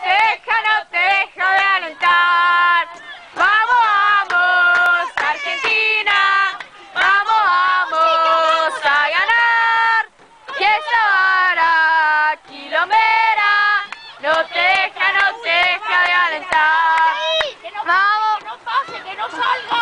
te deja, no te deja de alentar. Vamos, vamos, Argentina. Vamos, vamos a ganar. Que ahora Quilomera no te deja, no te deja de alentar. Vamos, que no pase, que no salga.